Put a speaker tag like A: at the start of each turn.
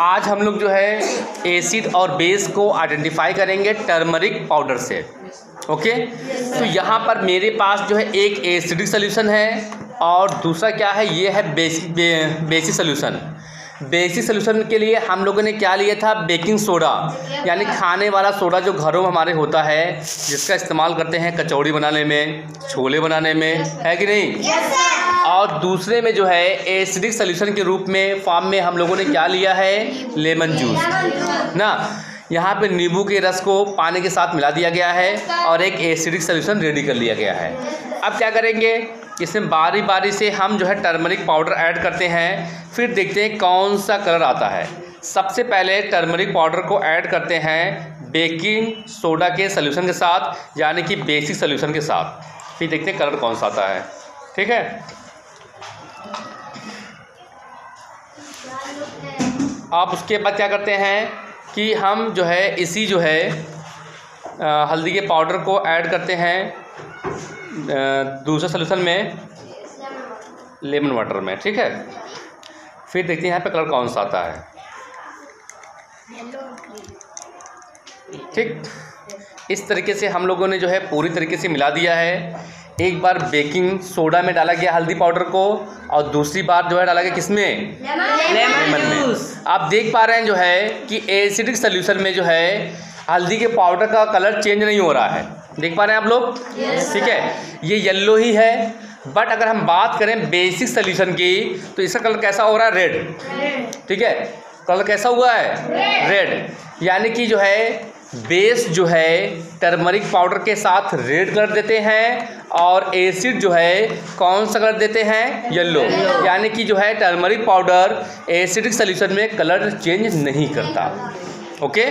A: आज हम लोग जो है एसिड और बेस को आइडेंटिफाई करेंगे टर्मरिक पाउडर से। ओके तो यहाँ पर मेरे पास जो है एक एसिडिक सोल्यूशन है और दूसरा क्या है? ये है बेसिक बे, बेसिक सोल्यूशन बेसिक सोल्यूशन के लिए हम लोगों ने क्या लिया था? बेकिंग सोडा यानी खाने वाला सोडा जो घरों में हमारे होता है जिसका इस्तेमाल करते हैं कचौड़ी बनाने में छोले बनाने में। है कि नहीं? और दूसरे में जो है एसिडिक सोल्यूशन के रूप में फॉर्म में हम लोगों ने क्या लिया है? लेमन जूस ना यहाँ पे नींबू के रस को पानी के साथ मिला दिया गया है और एक एसिडिक सोल्यूशन रेडी कर लिया गया है। अब क्या करेंगे? इसमें बारी बारी से हम जो है टर्मरिक पाउडर ऐड करते हैं। फिर देखते हैं कौन सा कलर आता है। सबसे पहले टर्मरिक पाउडर को ऐड करते हैं बेकिंग सोडा के सोल्यूशन के साथ यानी कि बेसिक सोल्यूशन के साथ। फिर देखते हैं कलर कौन सा आता है। ठीक है? आप उसके बाद क्या करते हैं कि हम जो है, इसी जो है हल्दी के पाउडर को ऐड करते हैं दूसरे सोल्यूशन में लेमन वाटर में, ठीक है? फिर देखते हैं यहाँ पे कलर कौन सा आता है। ठीक? इस तरीके से हम लोगों ने जो है, पूरी तरीके से मिला दिया है। एक बार बेकिंग सोडा में डाला गया हल्दी पाउडर को और दूसरी बार जो है डाला गया किसमें? लेमन में। आप देख पा रहे हैं जो है कि एसिडिक सोल्यूशन में जो है हल्दी के पाउडर का कलर चेंज नहीं हो रहा है। देख पा रहे हैं आप लोग? ठीक है। ये येल्लो ही है। बट अगर हम बात करें बेसिक सोल्यूशन की तो इसका कलर कैसा हो रहा है? रेड ठीक है। कलर कैसा हुआ है? रेड यानी कि जो है बेस जो है टर्मरिक पाउडर के साथ रेड कलर देते हैं और एसिड जो है कौन सा कलर देते हैं? येलो यानी कि जो है टर्मरिक पाउडर एसिडिक सोल्यूशन में कलर चेंज नहीं करता। ओके